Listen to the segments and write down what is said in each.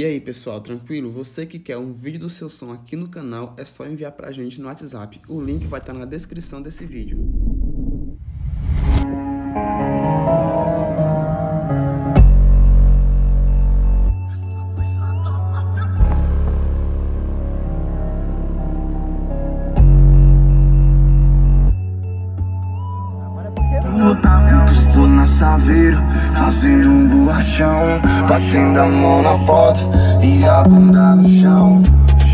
E aí pessoal, tranquilo? Você que quer um vídeo do seu som aqui no canal, é só enviar pra gente no WhatsApp. O link vai estar na descrição desse vídeo. Saveiro, fazendo um borrachão Batendo a mão na porta e a bunda no chão.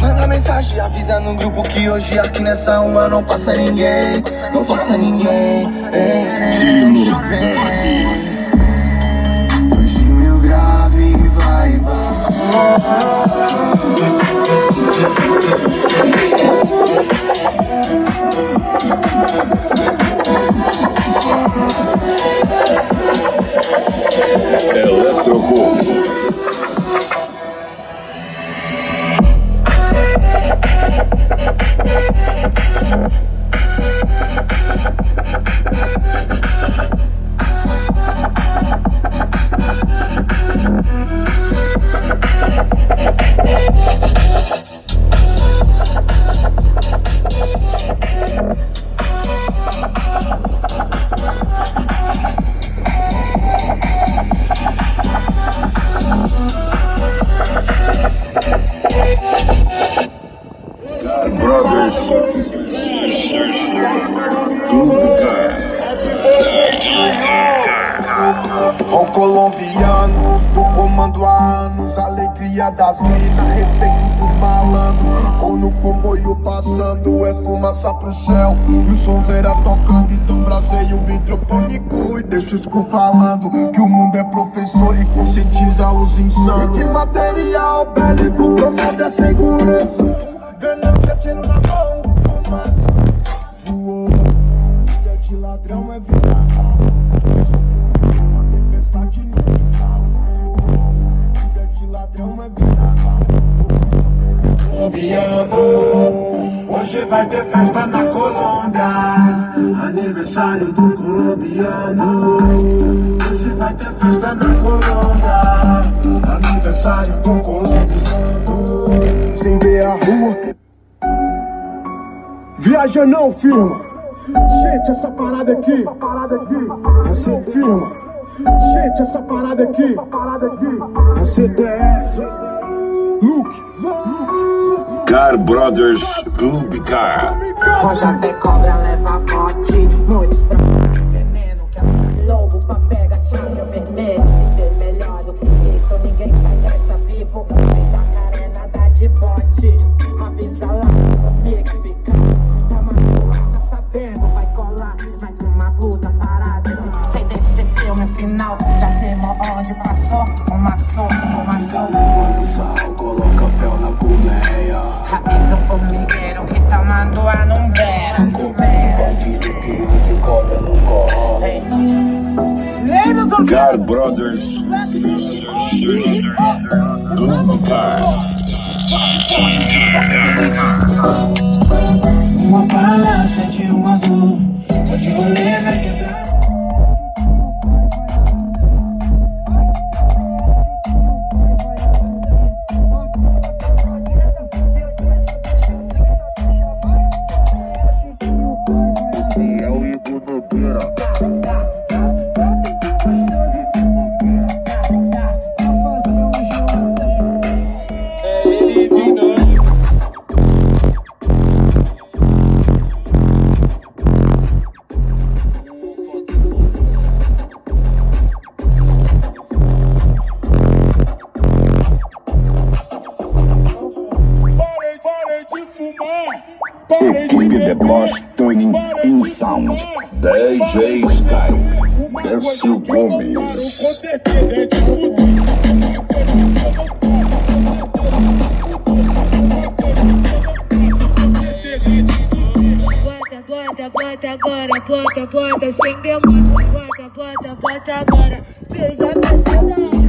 Manda mensagem, avisa no grupo que hoje aqui nessa rua não passa ninguém Não passa ninguém, Ao colombiano, do comando há anos, alegria das minas, respeito dos malandros. Com no comboio passando, é fumaça pro céu. E o sonzeira tocando, então brasei o microfônico. E deixa os cu falando que o mundo é professor e conscientiza os insanos. E que material bélico profundo é segurança. Ganância, tiro na mão, Ladrão é vida. Colombiano, hoje vai ter festa na Colômbia. Aniversário do colombiano. Hoje vai ter festa na Colômbia. Aniversário do colombiano. Sem ver a rua. Viaja não, firma. Sente essa parada aqui. Essa parada aqui. Assim, firma. Sente essa parada aqui. Essa parada aqui. A CTS. Luke. Car Brothers Clube Car. Hoje até cobra passou Uma sopa, uma sopa No sal, coloca fel na colmeia. Avisa o formigueiro que tá mandando a numbera Convido bandido que vive cobra no corre. Car Brothers. Uma bala, sete um azul. Pode rolê, vai quebrar. Parem Equipe de Parem in Sound. DJ Sky. Décio Gomes. com certeza é de. Bota, bota, bota agora, bota, bota sem demora. Bota, bota, bota agora. Veja a pensadão.